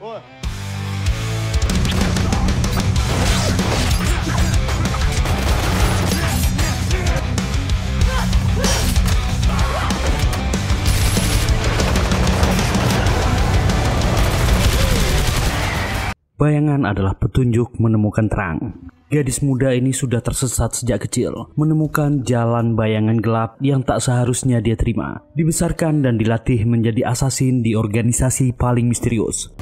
뭐? Bayangan adalah petunjuk menemukan terang. Gadis muda ini sudah tersesat sejak kecil, menemukan jalan bayangan gelap yang tak seharusnya dia terima. Dibesarkan dan dilatih menjadi asasin di organisasi paling misterius.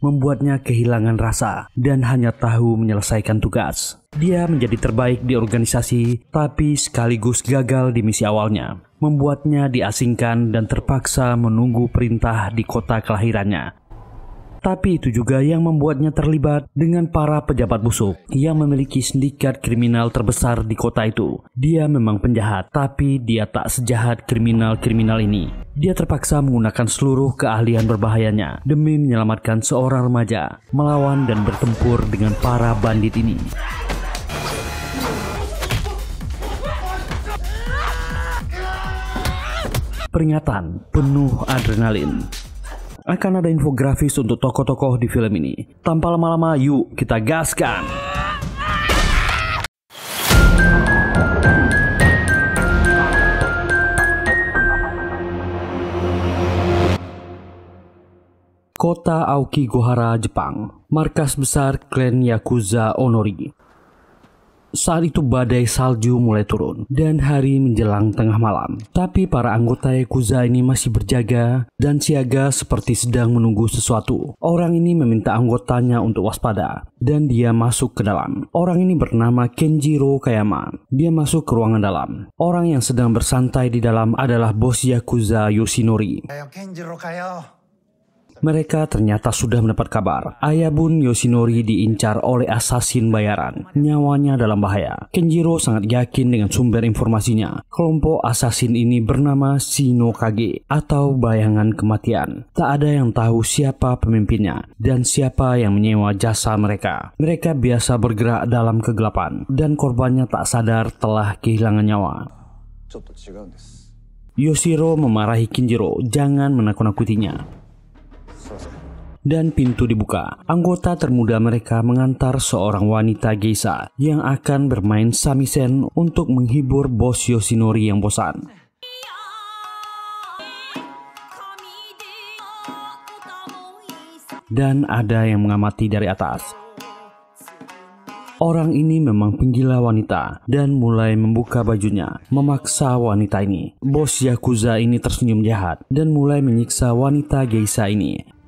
Membuatnya kehilangan rasa dan hanya tahu menyelesaikan tugas. Dia menjadi terbaik di organisasi, tapi sekaligus gagal di misi awalnya, membuatnya diasingkan dan terpaksa menunggu perintah di kota kelahirannya. Tapi itu juga yang membuatnya terlibat dengan para pejabat busuk yang memiliki sindikat kriminal terbesar di kota itu. Dia memang penjahat, tapi dia tak sejahat kriminal-kriminal ini. Dia terpaksa menggunakan seluruh keahlian berbahayanya demi menyelamatkan seorang remaja, melawan dan bertempur dengan para bandit ini. Peringatan penuh adrenalin akan ada infografis untuk tokoh-tokoh di film ini. Tanpa lama-lama, yuk kita gaskan! Kota Aokigahara, Jepang, markas besar klan Yakuza Onori. Saat itu badai salju mulai turun dan hari menjelang tengah malam. Tapi para anggota Yakuza ini masih berjaga dan siaga seperti sedang menunggu sesuatu. Orang ini meminta anggotanya untuk waspada dan dia masuk ke dalam. Orang ini bernama Kenjiro Kayama. Dia masuk ke ruangan dalam. Orang yang sedang bersantai di dalam adalah bos Yakuza Yoshinori. Kenjiro kayo. Mereka ternyata sudah mendapat kabar. Ayabun Yoshinori diincar oleh asasin bayaran. Nyawanya dalam bahaya. Kenjiro sangat yakin dengan sumber informasinya. Kelompok asasin ini bernama Shinokage atau bayangan kematian. Tak ada yang tahu siapa pemimpinnya dan siapa yang menyewa jasa mereka. Mereka biasa bergerak dalam kegelapan dan korbannya tak sadar telah kehilangan nyawa. Yoshiro memarahi Kenjiro jangan menakut-nakutinya dan pintu dibuka. Anggota termuda mereka mengantar seorang wanita geisha yang akan bermain samisen untuk menghibur bos Yoshinori yang bosan. Dan ada yang mengamati dari atas. Orang ini memang penggila wanita dan mulai membuka bajunya, memaksa wanita ini. Bos Yakuza ini tersenyum jahat dan mulai menyiksa wanita geisha ini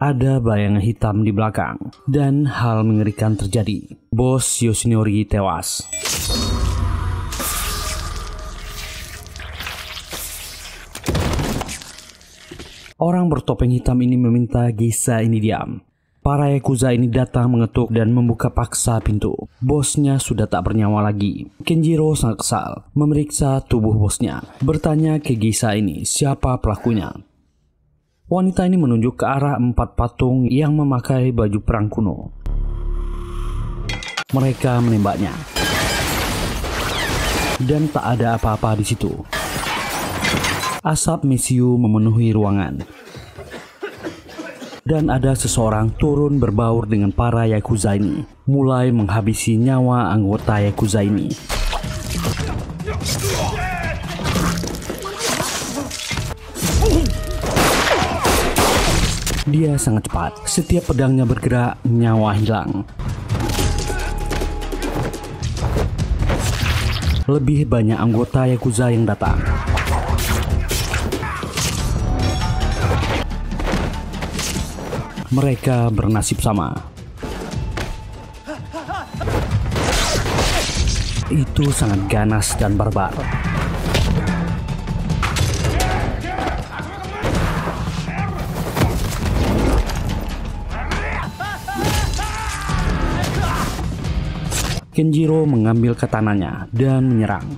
ada bayangan hitam di belakang dan hal mengerikan terjadi. Bos Yoshinori tewas. Orang bertopeng hitam ini meminta Geisha ini diam. Para Yakuza ini datang mengetuk dan membuka paksa pintu. Bosnya sudah tak bernyawa lagi. Kenjiro sangat kesal, memeriksa tubuh bosnya. Bertanya ke Geisha ini siapa pelakunya. Wanita ini menunjuk ke arah empat patung yang memakai baju perang kuno. Mereka menembaknya. Dan tak ada apa-apa di situ. Asap mesiu memenuhi ruangan. Dan ada seseorang turun berbaur dengan para Yakuza ini, mulai menghabisi nyawa anggota Yakuza ini. Dia sangat cepat. Setiap pedangnya bergerak, nyawa hilang. Lebih banyak anggota Yakuza yang datang. Mereka bernasib sama. Itu sangat ganas dan barbar. Kenjiro mengambil ketananya dan menyerang.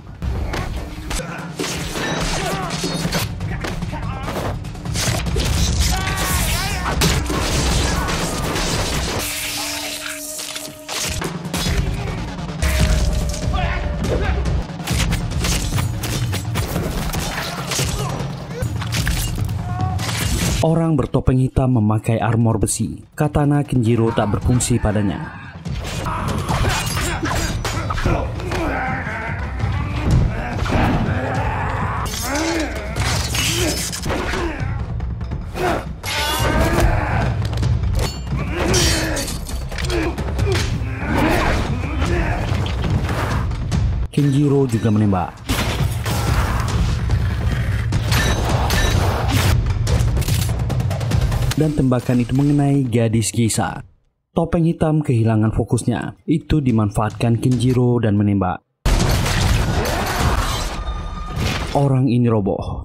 Orang bertopeng hitam memakai armor besi. Katana Kenjiro tak berfungsi padanya. Juga menembak. Dan tembakan itu mengenai gadis Geisha. Topeng hitam kehilangan fokusnya. Itu dimanfaatkan Kenjiro dan menembak. Orang ini roboh.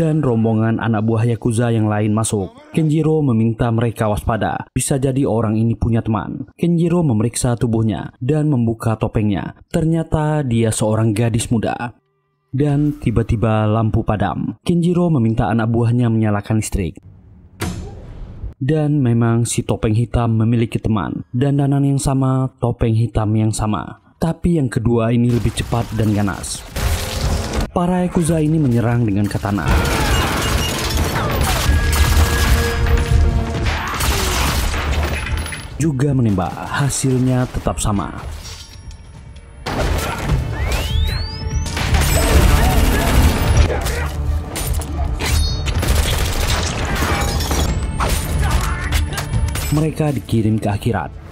Dan rombongan anak buah Yakuza yang lain masuk. Kenjiro meminta mereka waspada. Bisa jadi orang ini punya teman. Kenjiro memeriksa tubuhnya dan membuka topengnya. Ternyata dia seorang gadis muda. Dan tiba-tiba lampu padam. Kenjiro meminta anak buahnya menyalakan listrik. Dan memang si topeng hitam memiliki teman. Dan danan yang sama, topeng hitam yang sama. Tapi yang kedua ini lebih cepat dan ganas. Para Yakuza ini menyerang dengan katana. Juga menembak, hasilnya tetap sama. Mereka dikirim ke akhirat.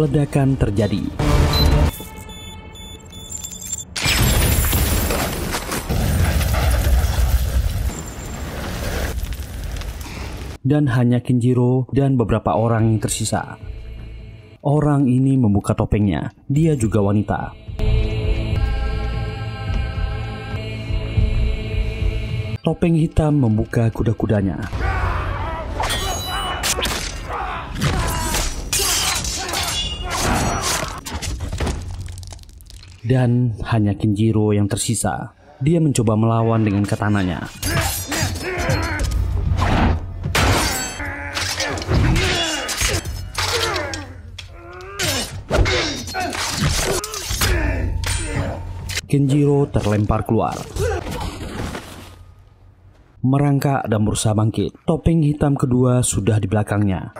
Ledakan terjadi. Dan hanya Kinjiro dan beberapa orang yang tersisa. Orang ini membuka topengnya. Dia juga wanita. Topeng hitam membuka kuda-kudanya. Dan hanya Kinjiro yang tersisa. Dia mencoba melawan dengan katananya. Kenjiro terlempar keluar. Merangkak dan berusaha bangkit. Topeng hitam kedua sudah di belakangnya.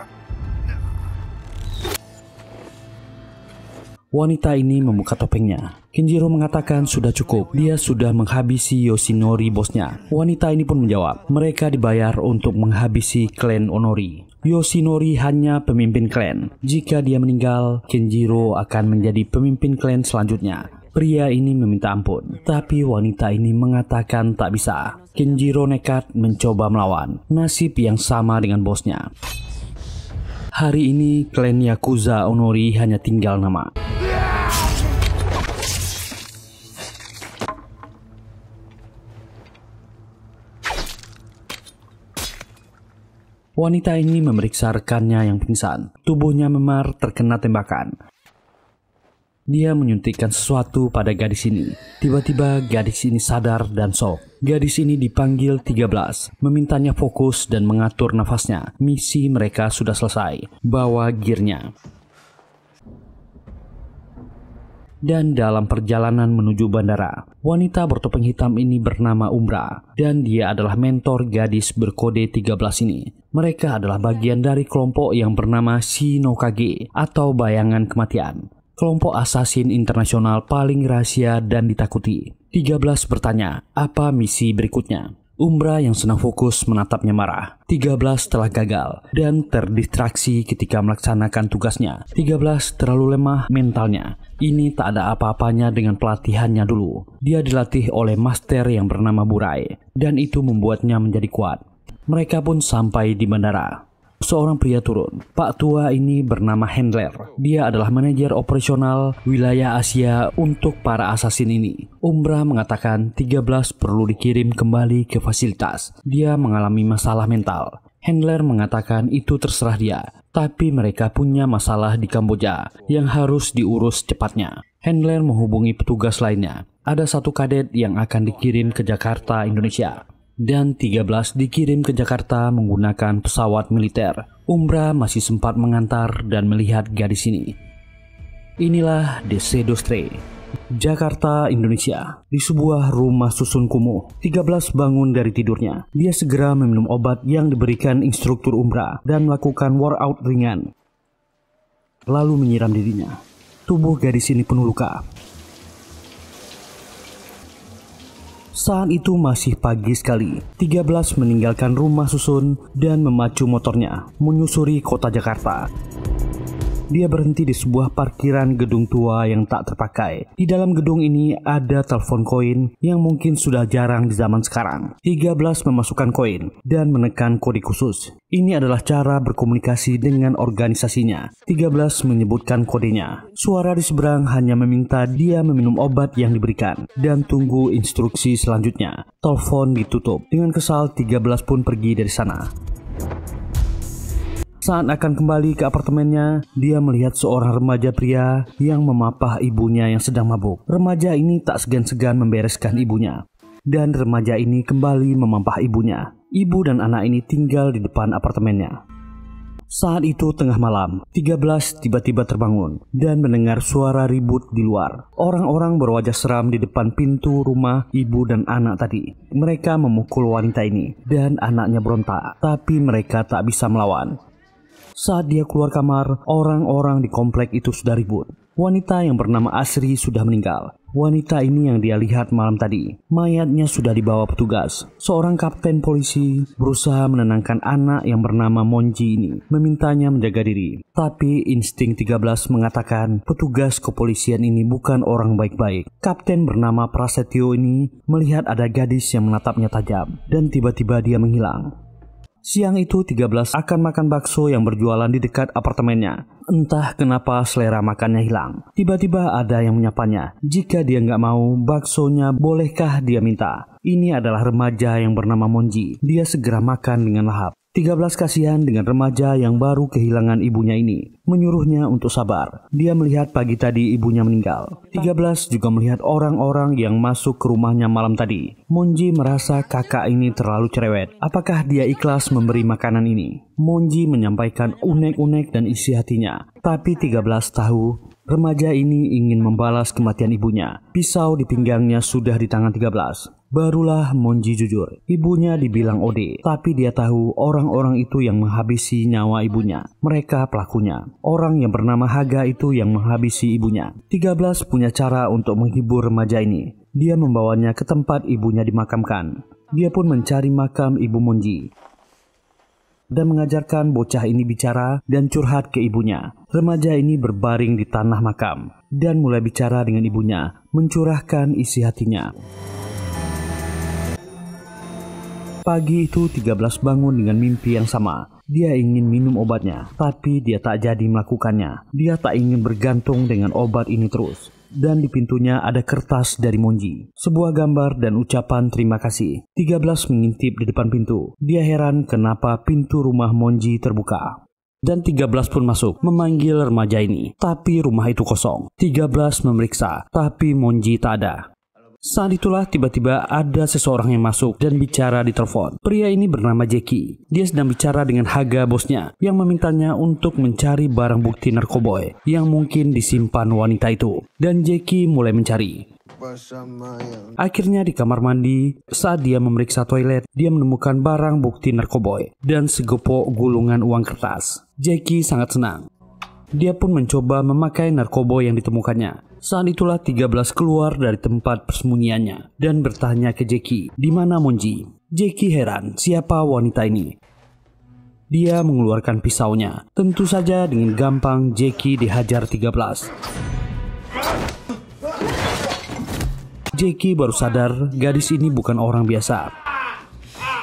Wanita ini membuka topengnya. Kenjiro mengatakan sudah cukup. Dia sudah menghabisi Yoshinori bosnya. Wanita ini pun menjawab, mereka dibayar untuk menghabisi klan Onori. Yoshinori hanya pemimpin klan. Jika dia meninggal, Kenjiro akan menjadi pemimpin klan selanjutnya. Pria ini meminta ampun, tapi wanita ini mengatakan tak bisa. Kenjiro nekat mencoba melawan, nasib yang sama dengan bosnya. Hari ini klan Yakuza Onori hanya tinggal nama. Wanita ini memeriksa rekannya yang pingsan. Tubuhnya memar terkena tembakan. Dia menyuntikkan sesuatu pada gadis ini. Tiba-tiba gadis ini sadar dan sok. Gadis ini dipanggil 13, memintanya fokus dan mengatur nafasnya. Misi mereka sudah selesai. Bawa gearnya. dan dalam perjalanan menuju bandara. Wanita bertopeng hitam ini bernama Umbra dan dia adalah mentor gadis berkode 13 ini. Mereka adalah bagian dari kelompok yang bernama Shinokage atau bayangan kematian. Kelompok asasin internasional paling rahasia dan ditakuti. 13 bertanya, apa misi berikutnya? Umbra yang senang fokus menatapnya marah. 13 telah gagal dan terdistraksi ketika melaksanakan tugasnya. 13 terlalu lemah mentalnya. Ini tak ada apa-apanya dengan pelatihannya dulu. Dia dilatih oleh master yang bernama Burai dan itu membuatnya menjadi kuat. Mereka pun sampai di bandara. Seorang pria turun. Pak tua ini bernama Handler. Dia adalah manajer operasional wilayah Asia untuk para asasin ini. Umbra mengatakan 13 perlu dikirim kembali ke fasilitas. Dia mengalami masalah mental. Handler mengatakan itu terserah dia, tapi mereka punya masalah di Kamboja yang harus diurus cepatnya. Handler menghubungi petugas lainnya. Ada satu kadet yang akan dikirim ke Jakarta, Indonesia. Dan 13 dikirim ke Jakarta menggunakan pesawat militer. Umbra masih sempat mengantar dan melihat gadis ini. Inilah Dese Dostre, Jakarta, Indonesia. Di sebuah rumah susun kumuh, 13 bangun dari tidurnya. Dia segera meminum obat yang diberikan instruktur Umbra dan melakukan workout ringan. Lalu menyiram dirinya. Tubuh gadis ini penuh luka. Saat itu masih pagi sekali. 13 meninggalkan rumah susun dan memacu motornya menyusuri kota Jakarta. Dia berhenti di sebuah parkiran gedung tua yang tak terpakai. Di dalam gedung ini ada telepon koin yang mungkin sudah jarang di zaman sekarang. 13 memasukkan koin dan menekan kode khusus. Ini adalah cara berkomunikasi dengan organisasinya. 13 menyebutkan kodenya. Suara di seberang hanya meminta dia meminum obat yang diberikan dan tunggu instruksi selanjutnya. Telepon ditutup. Dengan kesal 13 pun pergi dari sana. Saat akan kembali ke apartemennya, dia melihat seorang remaja pria yang memapah ibunya yang sedang mabuk. Remaja ini tak segan-segan membereskan ibunya. Dan remaja ini kembali memampah ibunya. Ibu dan anak ini tinggal di depan apartemennya. Saat itu tengah malam, 13 tiba-tiba terbangun dan mendengar suara ribut di luar. Orang-orang berwajah seram di depan pintu rumah ibu dan anak tadi. Mereka memukul wanita ini dan anaknya berontak, tapi mereka tak bisa melawan. Saat dia keluar kamar, orang-orang di komplek itu sudah ribut. Wanita yang bernama Asri sudah meninggal. Wanita ini yang dia lihat malam tadi. Mayatnya sudah dibawa petugas. Seorang kapten polisi berusaha menenangkan anak yang bernama Monji ini, memintanya menjaga diri. Tapi insting 13 mengatakan petugas kepolisian ini bukan orang baik-baik. Kapten bernama Prasetyo ini melihat ada gadis yang menatapnya tajam dan tiba-tiba dia menghilang. Siang itu 13 akan makan bakso yang berjualan di dekat apartemennya. Entah kenapa selera makannya hilang. Tiba-tiba ada yang menyapanya. Jika dia nggak mau baksonya, bolehkah dia minta? Ini adalah remaja yang bernama Monji. Dia segera makan dengan lahap. 13 kasihan dengan remaja yang baru kehilangan ibunya ini, menyuruhnya untuk sabar. Dia melihat pagi tadi ibunya meninggal. 13 juga melihat orang-orang yang masuk ke rumahnya malam tadi. Monji merasa kakak ini terlalu cerewet. Apakah dia ikhlas memberi makanan ini? Monji menyampaikan unek-unek dan isi hatinya. Tapi 13 tahu remaja ini ingin membalas kematian ibunya. Pisau di pinggangnya sudah di tangan 13. Barulah Monji jujur. Ibunya dibilang Ode, tapi dia tahu orang-orang itu yang menghabisi nyawa ibunya. Mereka pelakunya. Orang yang bernama Haga itu yang menghabisi ibunya. 13 punya cara untuk menghibur remaja ini. Dia membawanya ke tempat ibunya dimakamkan. Dia pun mencari makam ibu Monji dan mengajarkan bocah ini bicara dan curhat ke ibunya. Remaja ini berbaring di tanah makam dan mulai bicara dengan ibunya, mencurahkan isi hatinya. Pagi itu 13 bangun dengan mimpi yang sama. Dia ingin minum obatnya, tapi dia tak jadi melakukannya. Dia tak ingin bergantung dengan obat ini terus. Dan di pintunya ada kertas dari Monji. Sebuah gambar dan ucapan terima kasih. 13 mengintip di depan pintu. Dia heran kenapa pintu rumah Monji terbuka. Dan 13 pun masuk, memanggil remaja ini. Tapi rumah itu kosong. 13 memeriksa, tapi Monji tak ada. Saat itulah tiba-tiba ada seseorang yang masuk dan bicara di telepon. Pria ini bernama Jackie. Dia sedang bicara dengan Haga bosnya yang memintanya untuk mencari barang bukti narkoboy yang mungkin disimpan wanita itu. Dan Jackie mulai mencari. Akhirnya di kamar mandi, saat dia memeriksa toilet, dia menemukan barang bukti narkoboy dan segepok gulungan uang kertas. Jackie sangat senang. Dia pun mencoba memakai narkoba yang ditemukannya. Saat itulah 13 keluar dari tempat persembunyiannya dan bertanya ke Jackie, di mana Monji? Jackie heran, siapa wanita ini? Dia mengeluarkan pisaunya. Tentu saja dengan gampang Jackie dihajar 13. Jackie baru sadar gadis ini bukan orang biasa.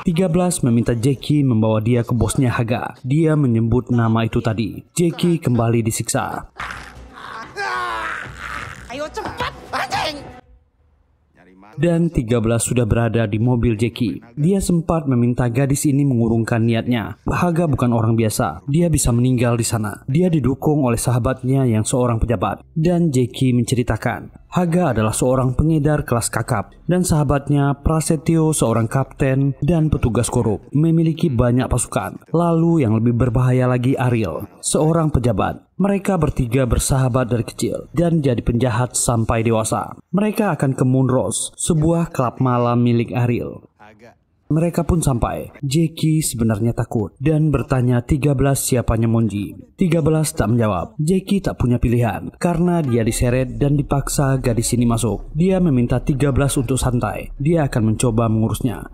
13 meminta Jackie membawa dia ke bosnya Haga. Dia menyebut nama itu tadi. Jackie kembali disiksa. Cepat, Dan 13 sudah berada di mobil Jackie. Dia sempat meminta gadis ini mengurungkan niatnya. Haga bukan orang biasa. Dia bisa meninggal di sana. Dia didukung oleh sahabatnya yang seorang pejabat. Dan Jackie menceritakan Haga adalah seorang pengedar kelas kakap dan sahabatnya Prasetyo seorang kapten dan petugas korup memiliki banyak pasukan. Lalu yang lebih berbahaya lagi Ariel, seorang pejabat. Mereka bertiga bersahabat dari kecil dan jadi penjahat sampai dewasa. Mereka akan ke Moonrose, sebuah klub malam milik Ariel. Mereka pun sampai. Jackie sebenarnya takut dan bertanya 13 siapanya Monji. 13 tak menjawab. Jackie tak punya pilihan karena dia diseret dan dipaksa gadis ini masuk. Dia meminta 13 untuk santai. Dia akan mencoba mengurusnya.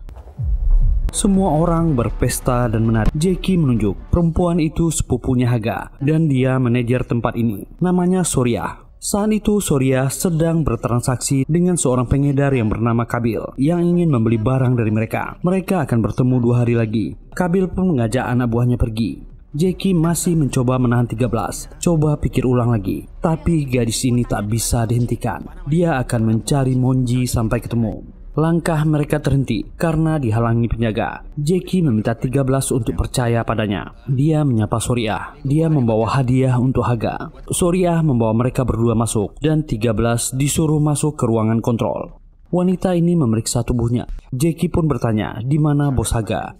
Semua orang berpesta dan menari. Jackie menunjuk perempuan itu sepupunya Haga dan dia manajer tempat ini. Namanya Surya. Saat itu Surya sedang bertransaksi dengan seorang pengedar yang bernama Kabil yang ingin membeli barang dari mereka. Mereka akan bertemu dua hari lagi. Kabil pun mengajak anak buahnya pergi. Jackie masih mencoba menahan 13. Coba pikir ulang lagi. Tapi gadis ini tak bisa dihentikan. Dia akan mencari Monji sampai ketemu. Langkah mereka terhenti karena dihalangi penjaga. Jackie meminta 13 untuk percaya padanya. Dia menyapa Surya. Dia membawa hadiah untuk Haga. Surya membawa mereka berdua masuk dan 13 disuruh masuk ke ruangan kontrol. Wanita ini memeriksa tubuhnya. Jackie pun bertanya, di mana bos Haga?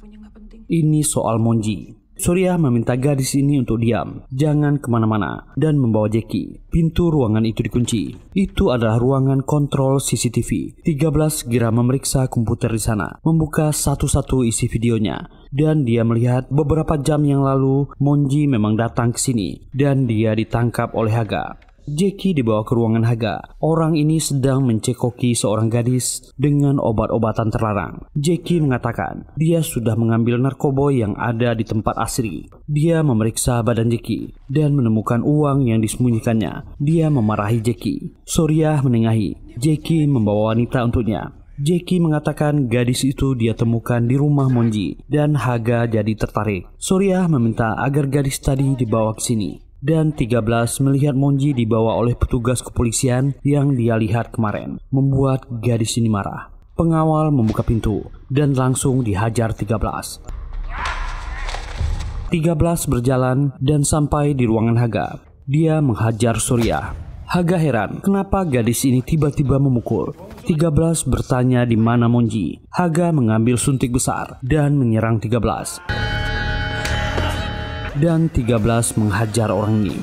Ini soal Monji. Surya meminta gadis ini untuk diam, jangan ke mana-mana, dan membawa Jackie. Pintu ruangan itu dikunci. Itu adalah ruangan kontrol CCTV. 13 segera memeriksa komputer di sana, membuka satu-satu isi videonya, dan dia melihat beberapa jam yang lalu Monji memang datang ke sini, dan dia ditangkap oleh Haga. Jackie dibawa ke ruangan Haga. Orang ini sedang mencekoki seorang gadis dengan obat-obatan terlarang. Jackie mengatakan dia sudah mengambil narkoboy yang ada di tempat asri. Dia memeriksa badan Jackie dan menemukan uang yang disembunyikannya. Dia memarahi Jackie. Surya menengahi. Jackie membawa wanita untuknya. Jackie mengatakan gadis itu dia temukan di rumah Monji dan Haga jadi tertarik. Surya meminta agar gadis tadi dibawa ke sini dan 13 melihat Monji dibawa oleh petugas kepolisian yang dia lihat kemarin, membuat gadis ini marah. Pengawal membuka pintu dan langsung dihajar 13. 13 berjalan dan sampai di ruangan Haga. Dia menghajar Surya. Haga heran kenapa gadis ini tiba-tiba memukul. 13 bertanya di mana Monji. Haga mengambil suntik besar dan menyerang 13 dan 13 menghajar orang ini.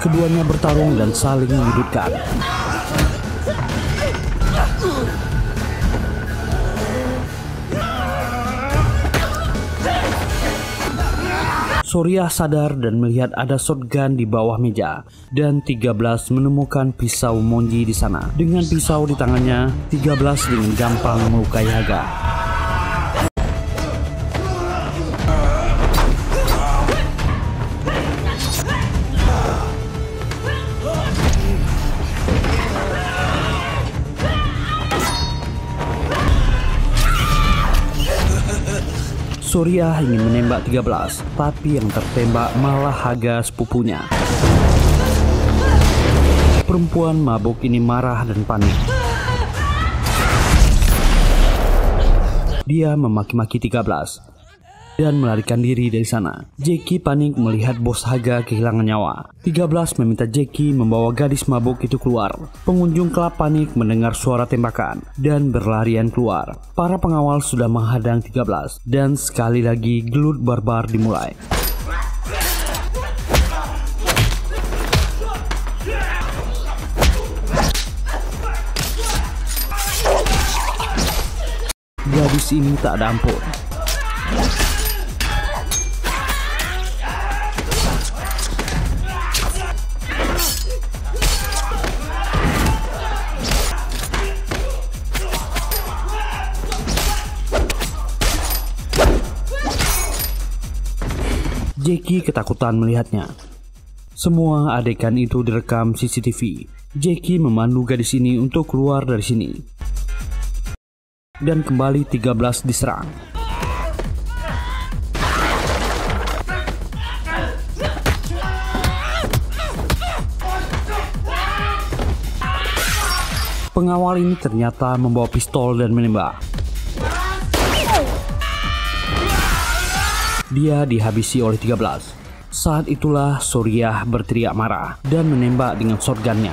Keduanya bertarung dan saling menyudutkan. Surya sadar dan melihat ada shotgun di bawah meja dan 13 menemukan pisau Monji di sana. Dengan pisau di tangannya, 13 dengan gampang melukai Haga. Surya ingin menembak 13, tapi yang tertembak malah Haga sepupunya. Perempuan mabuk ini marah dan panik. Dia memaki-maki 13, dan melarikan diri dari sana. Jackie panik melihat bos Haga kehilangan nyawa. 13 meminta Jackie membawa gadis mabuk itu keluar. Pengunjung klub panik mendengar suara tembakan dan berlarian keluar. Para pengawal sudah menghadang 13 dan sekali lagi gelut barbar dimulai. Gadis ini tak ada ampun. Jackie ketakutan melihatnya. Semua adegan itu direkam CCTV. Jackie memandu gadis ini untuk keluar dari sini. Dan kembali 13 diserang. Pengawal ini ternyata membawa pistol dan menembak. Dia dihabisi oleh 13. Saat itulah Suriah berteriak marah dan menembak dengan shotgunnya.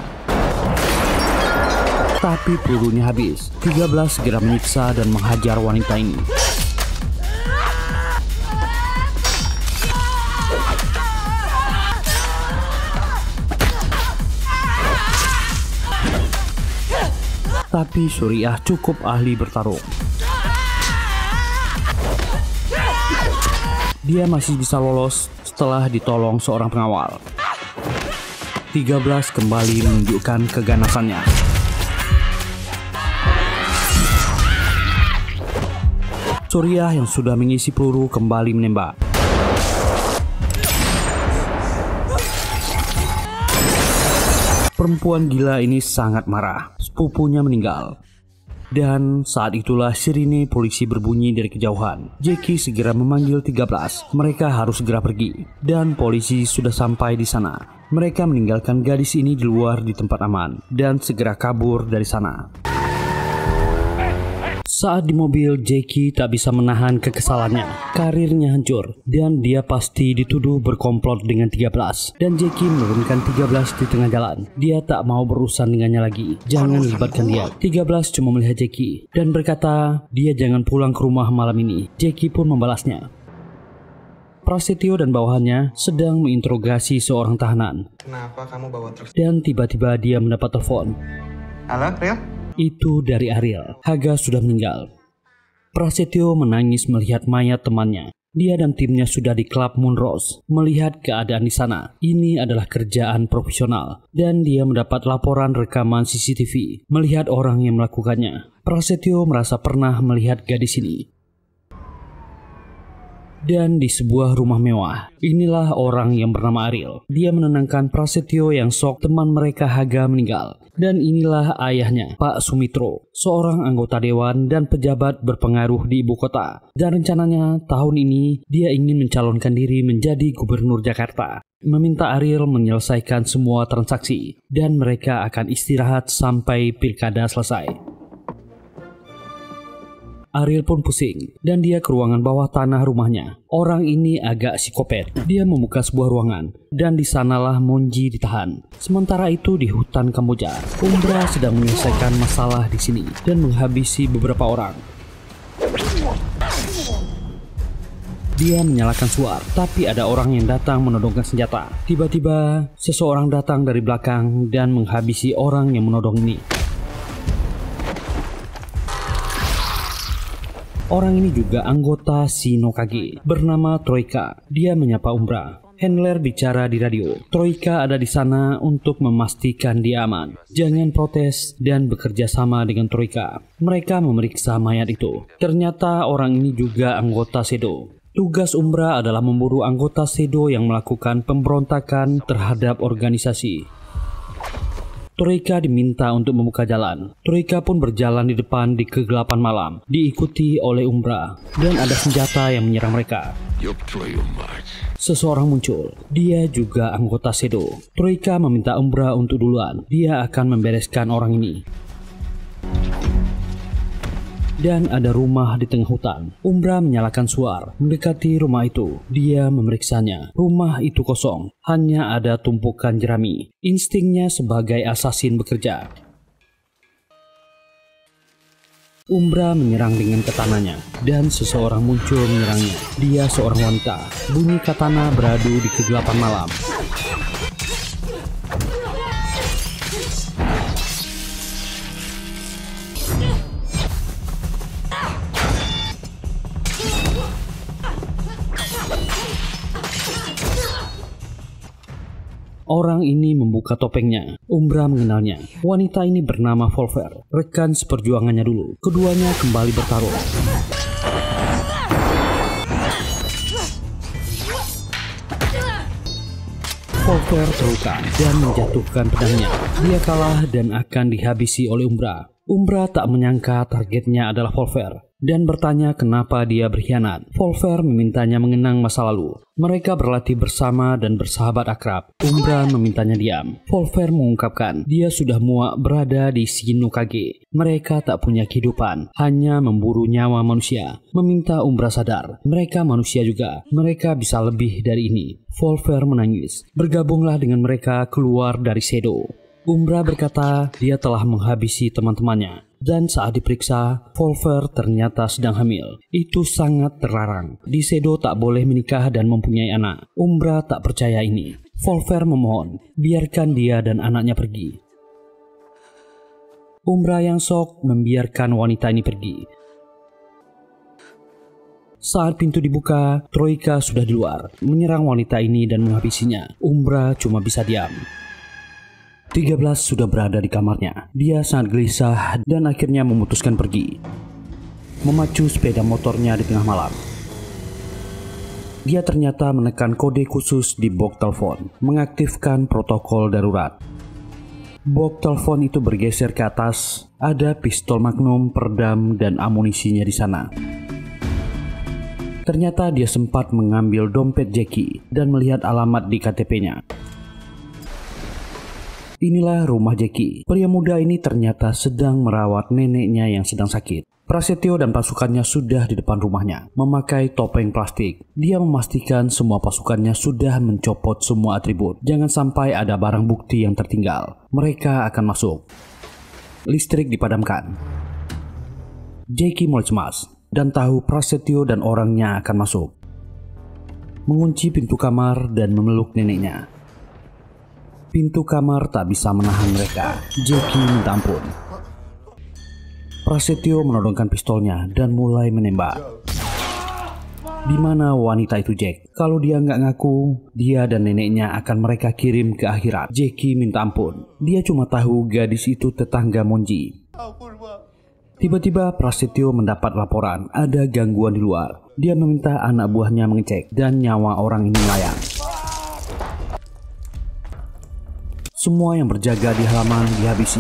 Tapi pelurunya habis. 13 segera menyiksa dan menghajar wanita ini. Tapi Suriah cukup ahli bertarung. Dia masih bisa lolos setelah ditolong seorang pengawal. 13 kembali menunjukkan keganasannya. Suriah yang sudah mengisi peluru kembali menembak. Perempuan gila ini sangat marah. Sepupunya meninggal. Dan saat itulah sirine polisi berbunyi dari kejauhan. Jackie segera memanggil 13. Mereka harus segera pergi. Dan polisi sudah sampai di sana. Mereka meninggalkan gadis ini di luar di tempat aman dan segera kabur dari sana. Saat di mobil, Jackie tak bisa menahan kekesalannya. Karirnya hancur, dan dia pasti dituduh berkomplot dengan 13. Dan Jackie menurunkan 13 di tengah jalan. Dia tak mau berurusan dengannya lagi. Jangan libatkan dia. 13 cuma melihat Jackie, dan berkata dia jangan pulang ke rumah malam ini. Jackie pun membalasnya. Prasetyo dan bawahannya sedang menginterogasi seorang tahanan. Kenapa kamu bawa truk? Dan tiba-tiba dia mendapat telepon. Halo, Rio? Itu dari Ariel. Haga sudah meninggal. Prasetyo menangis melihat mayat temannya. Dia dan timnya sudah di klub Moonrose melihat keadaan di sana. Ini adalah kerjaan profesional dan dia mendapat laporan rekaman CCTV melihat orang yang melakukannya. Prasetyo merasa pernah melihat gadis ini dan di sebuah rumah mewah. Inilah orang yang bernama Ariel. Dia menenangkan Prasetyo yang sok teman mereka Haga meninggal. Dan inilah ayahnya, Pak Sumitro, seorang anggota dewan dan pejabat berpengaruh di ibu kota. Dan rencananya tahun ini dia ingin mencalonkan diri menjadi gubernur Jakarta. Meminta Ariel menyelesaikan semua transaksi dan mereka akan istirahat sampai pilkada selesai. Ariel pun pusing dan dia ke ruangan bawah tanah rumahnya. Orang ini agak psikopat. Dia membuka sebuah ruangan dan di sanalah Monji ditahan. Sementara itu di hutan Kamboja, Umbra sedang menyelesaikan masalah di sini dan menghabisi beberapa orang. Dia menyalakan suar, tapi ada orang yang datang menodongkan senjata. Tiba-tiba, seseorang datang dari belakang dan menghabisi orang yang menodong ini. Orang ini juga anggota Shinokage bernama Troika. Dia menyapa Umbra. Handler bicara di radio. Troika ada di sana untuk memastikan dia aman. Jangan protes dan bekerja sama dengan Troika. Mereka memeriksa mayat itu. Ternyata orang ini juga anggota Sedo. Tugas Umbra adalah memburu anggota Sedo yang melakukan pemberontakan terhadap organisasi. Troika diminta untuk membuka jalan. Troika pun berjalan di depan di kegelapan malam, diikuti oleh Umbra, dan ada senjata yang menyerang mereka. Seseorang muncul. Dia juga anggota Sedo. Troika meminta Umbra untuk duluan. Dia akan membereskan orang ini dan ada rumah di tengah hutan. Umbra menyalakan suar, mendekati rumah itu. Dia memeriksanya. Rumah itu kosong, hanya ada tumpukan jerami. Instingnya sebagai asasin bekerja. Umbra menyerang dengan katananya, dan seseorang muncul menyerangnya. Dia seorang wanita. Bunyi katana beradu di kegelapan malam. Orang ini membuka topengnya. Umbra mengenalnya. Wanita ini bernama Volver, rekan seperjuangannya dulu. Keduanya kembali bertarung. Volver terluka dan menjatuhkan pedangnya. Dia kalah dan akan dihabisi oleh Umbra. Umbra tak menyangka targetnya adalah Volver dan bertanya kenapa dia berkhianat. Volver memintanya mengenang masa lalu. Mereka berlatih bersama dan bersahabat akrab. Umbra memintanya diam. Volver mengungkapkan dia sudah muak berada di Shinokage. Mereka tak punya kehidupan, hanya memburu nyawa manusia. Meminta Umbra sadar, mereka manusia juga. Mereka bisa lebih dari ini. Volver menangis. Bergabunglah dengan mereka keluar dari Shadow. Umbra berkata dia telah menghabisi teman-temannya. Dan saat diperiksa, Volver ternyata sedang hamil. Itu sangat terlarang. Di Shadow tak boleh menikah dan mempunyai anak. Umbra tak percaya ini. Volver memohon, biarkan dia dan anaknya pergi. Umbra yang sok membiarkan wanita ini pergi. Saat pintu dibuka, Troika sudah di luar, menyerang wanita ini dan menghabisinya. Umbra cuma bisa diam. 13 sudah berada di kamarnya. Dia sangat gelisah dan akhirnya memutuskan pergi. Memacu sepeda motornya di tengah malam. Dia ternyata menekan kode khusus di box telepon, mengaktifkan protokol darurat. Box telepon itu bergeser ke atas, ada pistol magnum, perdam, dan amunisinya di sana. Ternyata dia sempat mengambil dompet Jackie dan melihat alamat di KTP-nya. Inilah rumah Jackie. Pria muda ini ternyata sedang merawat neneknya yang sedang sakit. Prasetyo dan pasukannya sudah di depan rumahnya, memakai topeng plastik. Dia memastikan semua pasukannya sudah mencopot semua atribut. Jangan sampai ada barang bukti yang tertinggal. Mereka akan masuk. Listrik dipadamkan. Jackie mulai cemas dan tahu Prasetyo dan orangnya akan masuk. Mengunci pintu kamar dan memeluk neneknya. Pintu kamar tak bisa menahan mereka. Jackie minta ampun. Prasetyo menodongkan pistolnya dan mulai menembak. Di mana wanita itu Jack? Kalau dia nggak ngaku, dia dan neneknya akan mereka kirim ke akhirat. Jackie minta ampun. Dia cuma tahu gadis itu tetangga Monji. Tiba-tiba Prasetyo mendapat laporan ada gangguan di luar. Dia meminta anak buahnya mengecek dan nyawa orang ini melayang. Semua yang berjaga di halaman dihabisi.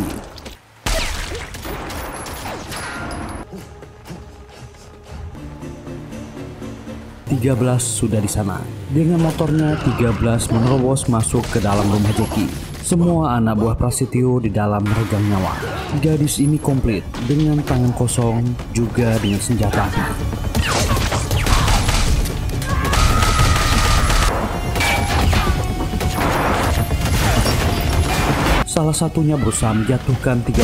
Tiga belas sudah di sana. Dengan motornya, 13 menerobos masuk ke dalam rumah Jeki. Semua anak buah Prasetyo di dalam meregang nyawa. Gadis ini komplit dengan tangan kosong juga dengan senjata api. Satunya berusaha menjatuhkan 13.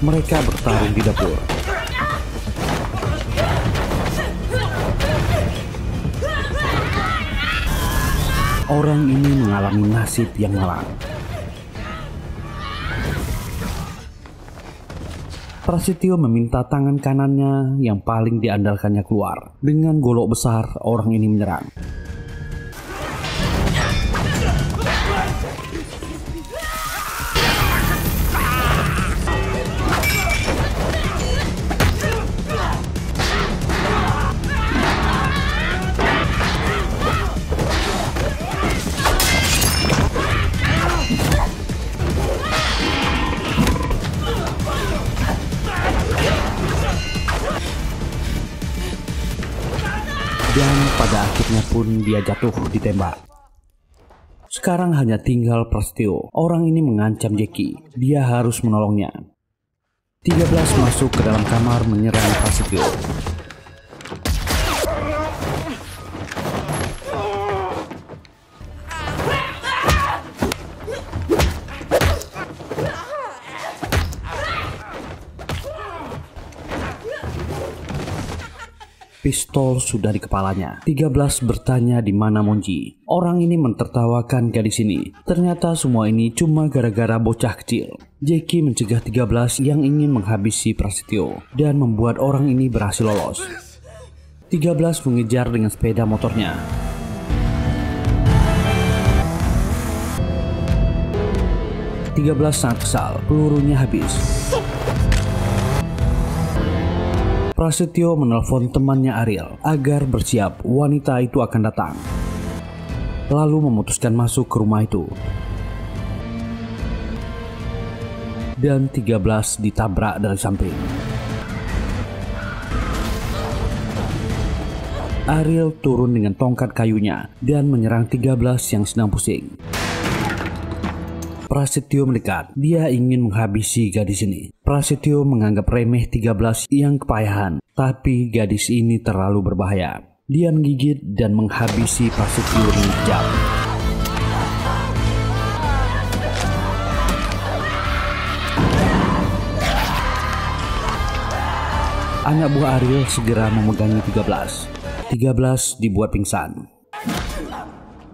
Mereka bertarung di dapur. Orang ini mengalami nasib yang malang. Prasetyo meminta tangan kanannya yang paling diandalkannya keluar. Dengan golok besar, orang ini menyerang. Pun dia jatuh ditembak. Sekarang hanya tinggal Prasetyo. Orang ini mengancam Jackie. Dia harus menolongnya. 13 masuk ke dalam kamar menyerang Prasetyo. Pistol sudah di kepalanya. 13 bertanya di mana Monji. Orang ini mentertawakan gadis ini. Ternyata semua ini cuma gara-gara bocah kecil. Jackie mencegah 13 yang ingin menghabisi Prasetyo dan membuat orang ini berhasil lolos. 13 mengejar dengan sepeda motornya. Tiga belas sangat kesal, pelurunya habis. Prasetyo menelpon temannya Ariel agar bersiap wanita itu akan datang. Lalu memutuskan masuk ke rumah itu. dan 13 ditabrak dari samping. Ariel turun dengan tongkat kayunya dan menyerang 13 yang sedang pusing. Prasetyo mendekat. Dia ingin menghabisi gadis ini. Prasetyo menganggap remeh 13 yang kepayahan, tapi gadis ini terlalu berbahaya. Dia menggigit dan menghabisi Prasetyo dengan kejam. Anak buah Ariel segera memegangi 13. 13 dibuat pingsan.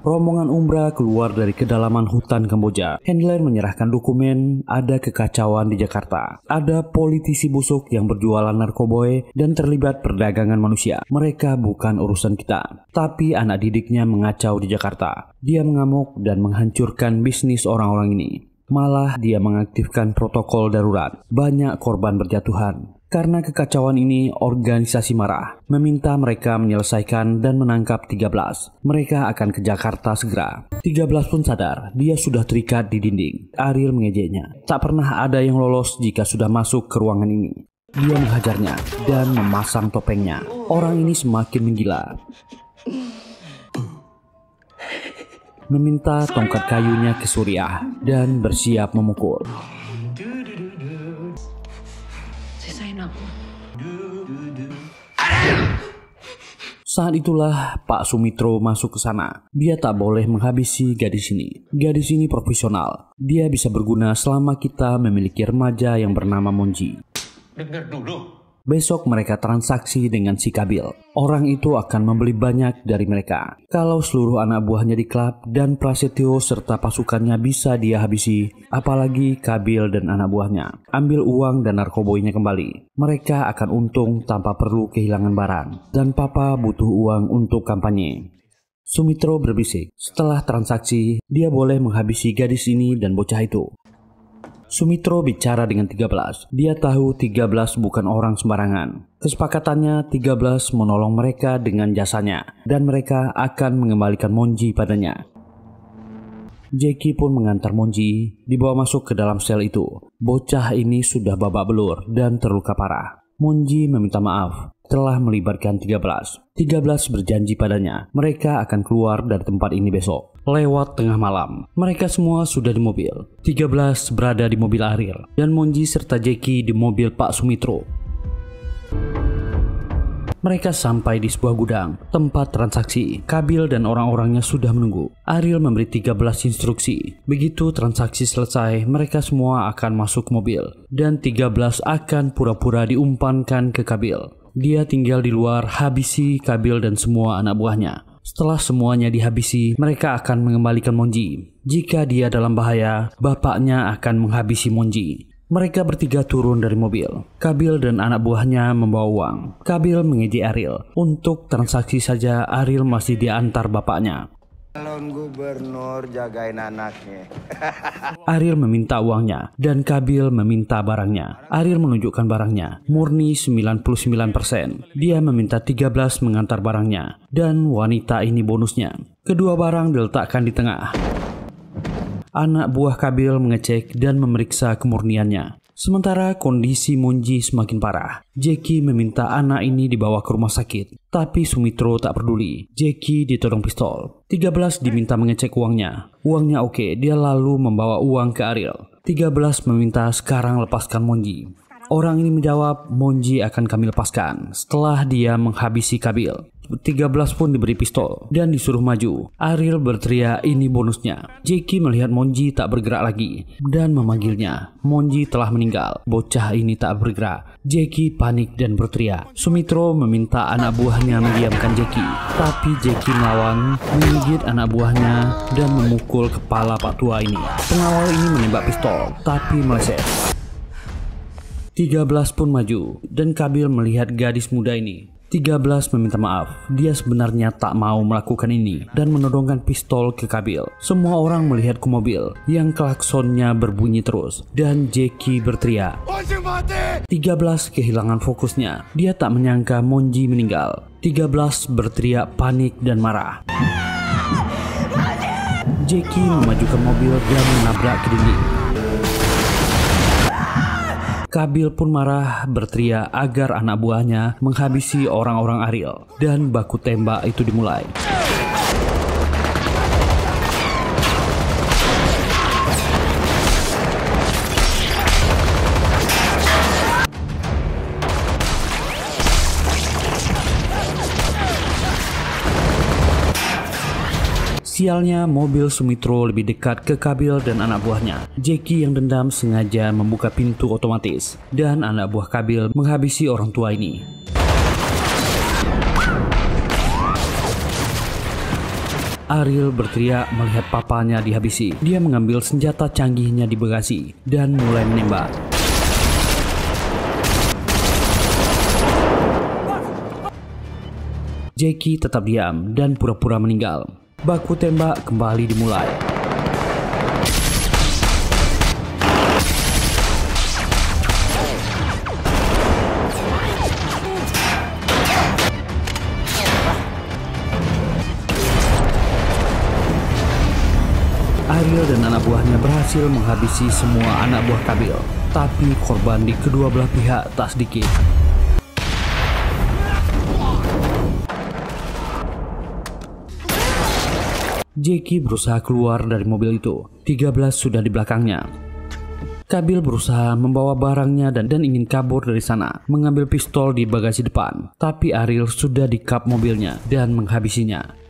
Rombongan Umbra keluar dari kedalaman hutan Kamboja. Handler menyerahkan dokumen, ada kekacauan di Jakarta. Ada politisi busuk yang berjualan narkoboy dan terlibat perdagangan manusia. Mereka bukan urusan kita. Tapi anak didiknya mengacau di Jakarta. Dia mengamuk dan menghancurkan bisnis orang-orang ini. Malah dia mengaktifkan protokol darurat. Banyak korban berjatuhan. Karena kekacauan ini, organisasi marah, meminta mereka menyelesaikan dan menangkap 13. Mereka akan ke Jakarta segera. 13 pun sadar, dia sudah terikat di dinding. Ariel mengejeknya. Tak pernah ada yang lolos jika sudah masuk ke ruangan ini. Dia menghajarnya dan memasang topengnya. Orang ini semakin menggila. Meminta tongkat kayunya ke Suriah dan bersiap memukul. Saat itulah Pak Sumitro masuk ke sana. Dia tak boleh menghabisi gadis ini. Gadis ini profesional. Dia bisa berguna selama kita memiliki remaja yang bernama Monji. Dengar dulu. Besok mereka transaksi dengan si Kabil. Orang itu akan membeli banyak dari mereka. Kalau seluruh anak buahnya di klub dan Prasetyo serta pasukannya bisa dia habisi, apalagi Kabil dan anak buahnya. Ambil uang dan narkoboinya kembali. Mereka akan untung tanpa perlu kehilangan barang. Dan papa butuh uang untuk kampanye. Sumitro berbisik. Setelah transaksi, dia boleh menghabisi gadis ini dan bocah itu. Sumitro bicara dengan 13. Dia tahu 13 bukan orang sembarangan. Kesepakatannya 13 menolong mereka dengan jasanya dan mereka akan mengembalikan Monji padanya. Jackie pun mengantar Monji dibawa masuk ke dalam sel itu. Bocah ini sudah babak belur dan terluka parah. Monji meminta maaf telah melibatkan 13. 13 berjanji padanya mereka akan keluar dari tempat ini besok. Lewat tengah malam, mereka semua sudah di mobil. 13 berada di mobil Ariel dan Monji serta Jackie di mobil Pak Sumitro. Mereka sampai di sebuah gudang, tempat transaksi. Kabil dan orang-orangnya sudah menunggu. Ariel memberi 13 instruksi. Begitu transaksi selesai, mereka semua akan masuk mobil. Dan 13 akan pura-pura diumpankan ke Kabil. Dia tinggal di luar, habisi Kabil dan semua anak buahnya. Setelah semuanya dihabisi, mereka akan mengembalikan Monji. Jika dia dalam bahaya, bapaknya akan menghabisi Monji. Mereka bertiga turun dari mobil. Kabil dan anak buahnya membawa uang. Kabil mengejek Ariel. Untuk transaksi saja Ariel masih diantar bapaknya. Calon gubernur jagain anaknya. Ariel meminta uangnya dan Kabil meminta barangnya. Ariel menunjukkan barangnya, murni 99%. Dia meminta 13 mengantar barangnya dan wanita ini bonusnya. Kedua barang diletakkan di tengah. Anak buah Kabil mengecek dan memeriksa kemurniannya. Sementara kondisi Monji semakin parah, Jackie meminta anak ini dibawa ke rumah sakit. Tapi Sumitro tak peduli. Jackie ditodong pistol. 13 diminta mengecek uangnya. Uangnya oke, dia lalu membawa uang ke Ariel. 13 meminta sekarang lepaskan Monji. Orang ini menjawab, Monji akan kami lepaskan setelah dia menghabisi Kabil. 13 pun diberi pistol dan disuruh maju. Ariel berteriak ini bonusnya. Jackie melihat Monji tak bergerak lagi dan memanggilnya. Monji telah meninggal. Bocah ini tak bergerak. Jackie panik dan berteriak. Sumitro meminta anak buahnya mendiamkan Jackie. Tapi Jackie melawan, menggigit anak buahnya dan memukul kepala Pak Tua ini. Pengawal ini menembak pistol, tapi meleset. 13 pun maju dan Kabil melihat gadis muda ini. 13 meminta maaf, dia sebenarnya tak mau melakukan ini dan menodongkan pistol ke Kabil. Semua orang melihat ke mobil yang klaksonnya berbunyi terus dan Jackie berteriak. 13 kehilangan fokusnya. Dia tak menyangka Monji meninggal. 13 berteriak panik dan marah. Jackie memajukan mobil dan menabrak ke dinding. Kabil pun marah berteriak agar anak buahnya menghabisi orang-orang Ariel dan baku tembak itu dimulai. Sialnya mobil Sumitro lebih dekat ke Kabil dan anak buahnya. Jackie yang dendam sengaja membuka pintu otomatis dan anak buah Kabil menghabisi orang tua ini. Ariel berteriak melihat papanya dihabisi. Dia mengambil senjata canggihnya di bagasi dan mulai menembak. Jackie tetap diam dan pura-pura meninggal. Baku tembak kembali dimulai. Ariel dan anak buahnya berhasil menghabisi semua anak buah Kabil. Tapi korban di kedua belah pihak tak sedikit. Jackie berusaha keluar dari mobil itu. 13 sudah di belakangnya. Kabil berusaha membawa barangnya dan, dan ingin kabur dari sana, mengambil pistol di bagasi depan. Tapi Ariel sudah di kap mobilnya dan menghabisinya.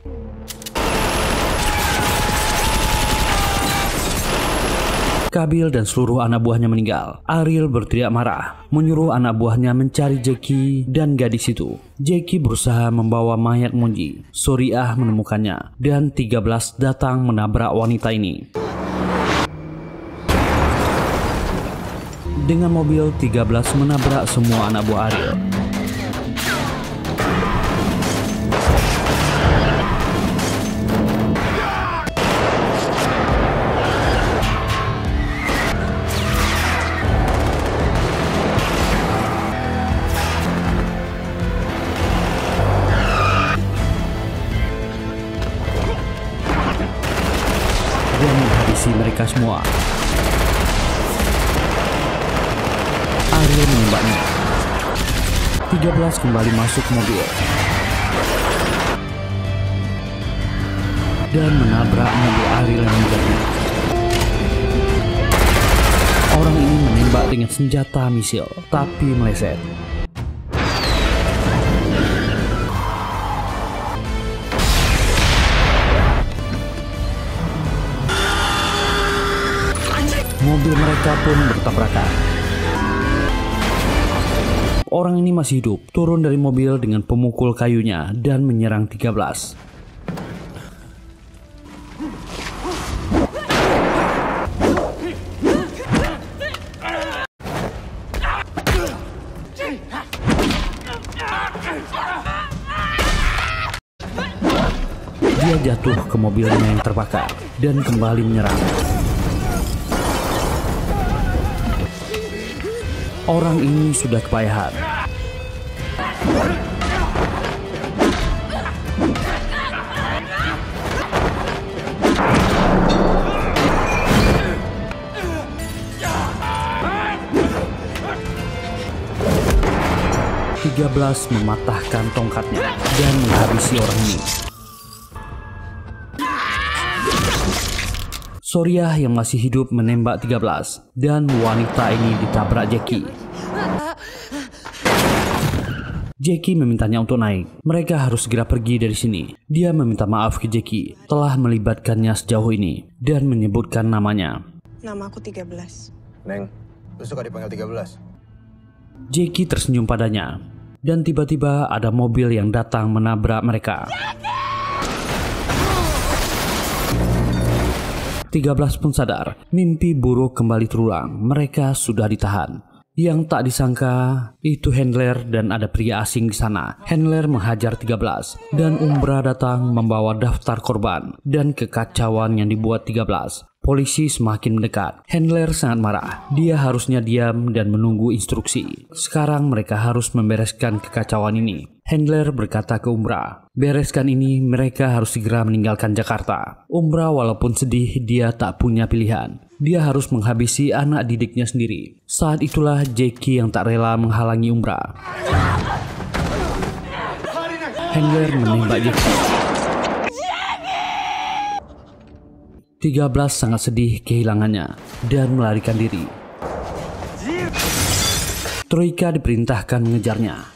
Kabil dan seluruh anak buahnya meninggal. Ariel berteriak marah, menyuruh anak buahnya mencari Jackie dan gadis itu. Jackie berusaha membawa mayat Monji. Soriah menemukannya dan 13 datang menabrak wanita ini. Dengan mobil 13 menabrak semua anak buah Ariel. Mereka semua. Ariel menembaknya. 13 kembali masuk mobil dan menabrak mobil Ariel yang menjadi. Orang ini menembak dengan senjata misil, tapi meleset. Mobil mereka pun bertabrakan. Orang ini masih hidup, turun dari mobil dengan pemukul kayunya dan menyerang 13. Dia jatuh ke mobilnya yang terbakar dan kembali menyerang. Orang ini sudah kepayahan. Tiga belas mematahkan tongkatnya dan menghabisi orang ini. Soriah yang masih hidup menembak 13 dan wanita ini ditabrak Jackie. Jackie memintanya untuk naik. Mereka harus segera pergi dari sini. Dia meminta maaf ke Jackie telah melibatkannya sejauh ini dan menyebutkan namanya. Nama aku 13. Neng, lu suka dipanggil 13? Jackie tersenyum padanya dan tiba-tiba ada mobil yang datang menabrak mereka. 13 pun sadar, mimpi buruk kembali terulang. Mereka sudah ditahan. Yang tak disangka itu Handler dan ada pria asing di sana. Handler menghajar 13 dan Umbra datang membawa daftar korban dan kekacauan yang dibuat 13. Polisi semakin mendekat. Handler sangat marah. Dia harusnya diam dan menunggu instruksi. Sekarang mereka harus membereskan kekacauan ini. Handler berkata ke Umbra, bereskan ini mereka harus segera meninggalkan Jakarta. Umbra walaupun sedih dia tak punya pilihan. Dia harus menghabisi anak didiknya sendiri. Saat itulah Jackie yang tak rela menghalangi Umbra. Handler menembak Jackie. 13 sangat sedih kehilangannya dan melarikan diri. Troika diperintahkan mengejarnya.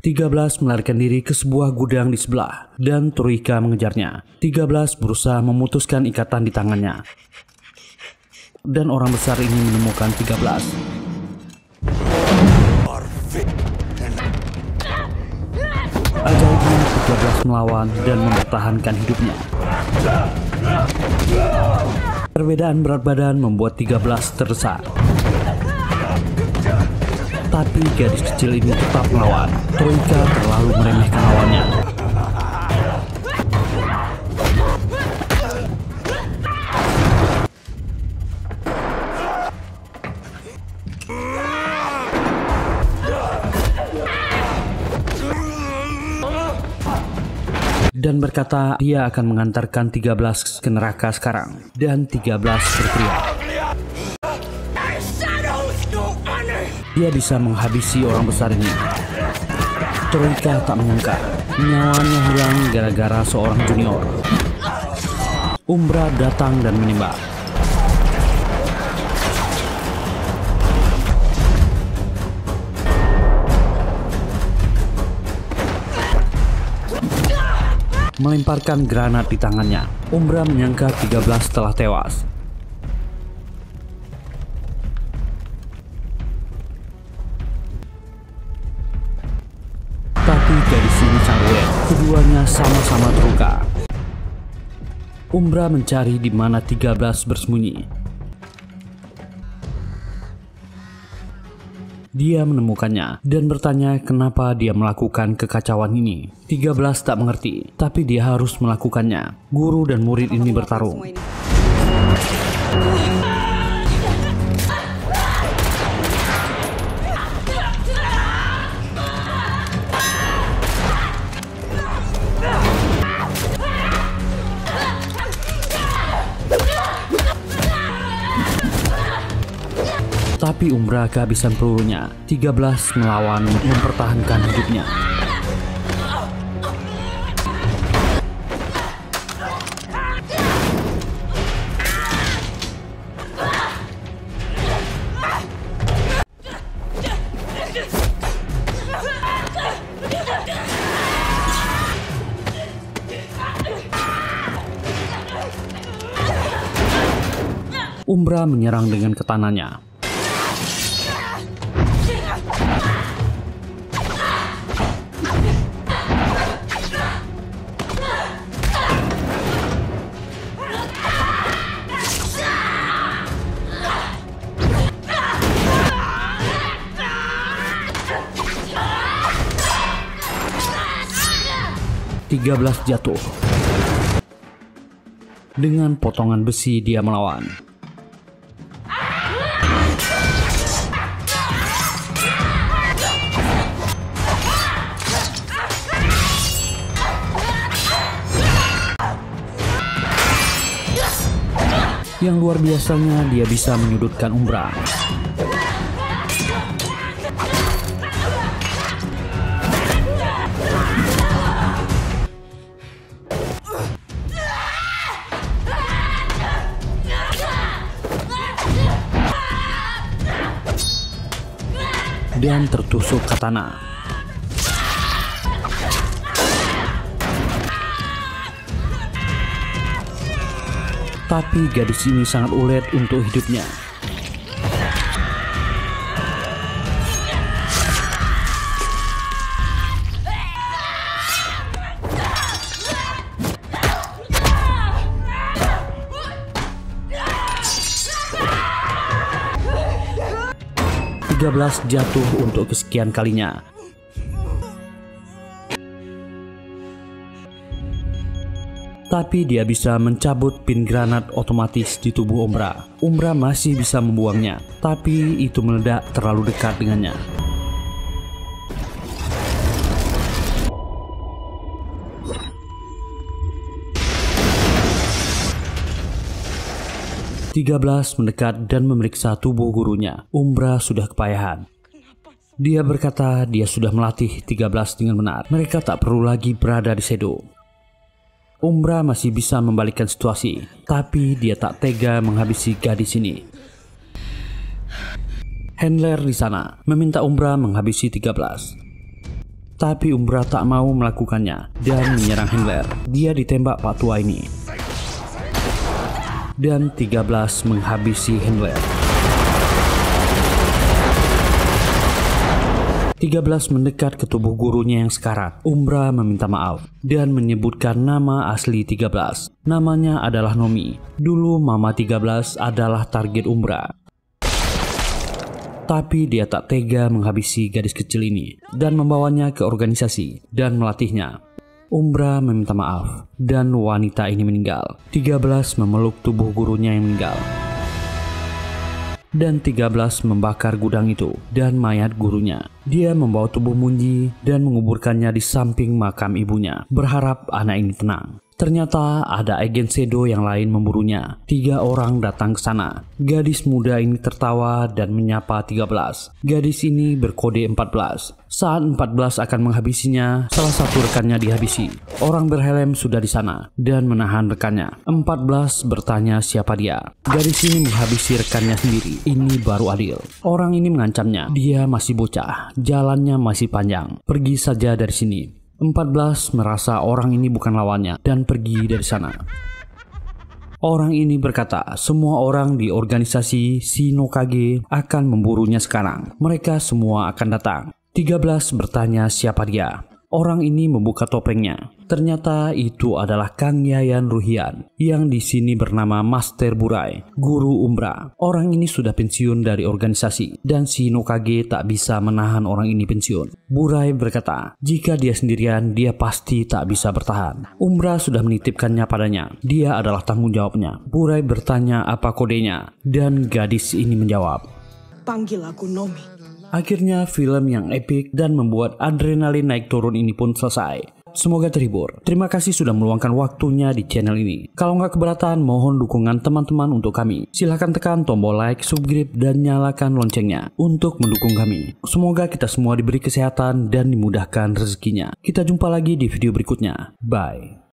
13 melarikan diri ke sebuah gudang di sebelah dan Troika mengejarnya. 13 berusaha memutuskan ikatan di tangannya. Dan orang besar ini menemukan 13. Ajaibnya 13 melawan dan mempertahankan hidupnya. Perbedaan berat badan membuat 13 terdesak. Tapi gadis kecil ini tetap melawan. Troika terlalu meremehkan lawannya. Dan berkata dia akan mengantarkan 13 ke neraka sekarang dan 13 berteriak. Dia bisa menghabisi orang besar ini. Troika tak menyangka nyawanya hilang gara-gara seorang junior. Umbra datang dan menembak. Melemparkan granat di tangannya. Umbra menyangka 13 telah tewas. Tapi gadis ini sangat Keduanya sama-sama terluka. Umbra mencari di mana 13 bersembunyi. Dia menemukannya dan bertanya kenapa dia melakukan kekacauan ini. 13 tak mengerti, tapi dia harus melakukannya. Guru dan murid ini bertarung. Tapi Umbra kehabisan pelurunya. 13 melawan mempertahankan hidupnya. Umbra menyerang dengan ketananya. Tiga belas jatuh. Dengan potongan besi dia melawan. Yang luar biasanya dia bisa menyudutkan Umbra. Dan tertusuk ke tanah. Tapi gadis ini sangat ulet untuk hidupnya. Tiga belas jatuh untuk kesekian kalinya. tapi dia bisa mencabut pin granat otomatis di tubuh Umbra. Umbra masih bisa membuangnya, tapi itu meledak terlalu dekat dengannya. 13 mendekat dan memeriksa tubuh gurunya. Umbra sudah kepayahan. Dia berkata dia sudah melatih 13 dengan benar. Mereka tak perlu lagi berada di Sedo. Umbra masih bisa membalikkan situasi, tapi dia tak tega menghabisi gadis ini. Handler di sana meminta Umbra menghabisi 13. Tapi Umbra tak mau melakukannya dan menyerang Handler. Dia ditembak Pak Tua ini. Dan 13 menghabisi Handler. 13 mendekat ke tubuh gurunya yang sekarat. Umbra meminta maaf dan menyebutkan nama asli 13. Namanya adalah Nomi. Dulu Mama 13 adalah target Umbra. Tapi dia tak tega menghabisi gadis kecil ini dan membawanya ke organisasi dan melatihnya. Umbra meminta maaf dan wanita ini meninggal. 13 memeluk tubuh gurunya yang meninggal. Dan 13 membakar gudang itu dan mayat gurunya. Dia membawa tubuh Munji dan menguburkannya di samping makam ibunya, berharap anak ini tenang. Ternyata ada agen Sedo yang lain memburunya. Tiga orang datang ke sana. Gadis muda ini tertawa dan menyapa 13. Gadis ini berkode 14. Saat 14 akan menghabisinya, salah satu rekannya dihabisi. Orang berhelm sudah di sana dan menahan rekannya. 14 bertanya siapa dia. Gadis ini menghabisi rekannya sendiri. Ini baru adil. Orang ini mengancamnya. Dia masih bocah, jalannya masih panjang. Pergi saja dari sini. 14 merasa orang ini bukan lawannya dan pergi dari sana. Orang ini berkata, semua orang di organisasi Shinokage akan memburunya sekarang. Mereka semua akan datang. 13 bertanya siapa dia. Orang ini membuka topengnya. Ternyata itu adalah Kang Yayan Ruhian yang di sini bernama Master Burai, guru Umbra. Orang ini sudah pensiun dari organisasi dan si Nokage tak bisa menahan orang ini pensiun. Burai berkata, jika dia sendirian dia pasti tak bisa bertahan. Umbra sudah menitipkannya padanya. Dia adalah tanggung jawabnya. Burai bertanya apa kodenya dan gadis ini menjawab, Panggil aku Nomi. Akhirnya film yang epik dan membuat adrenalin naik turun ini pun selesai. Semoga terhibur. Terima kasih sudah meluangkan waktunya di channel ini. Kalau nggak keberatan, mohon dukungan teman-teman untuk kami. Silahkan tekan tombol like, subscribe, dan nyalakan loncengnya untuk mendukung kami. Semoga kita semua diberi kesehatan dan dimudahkan rezekinya. Kita jumpa lagi di video berikutnya. Bye.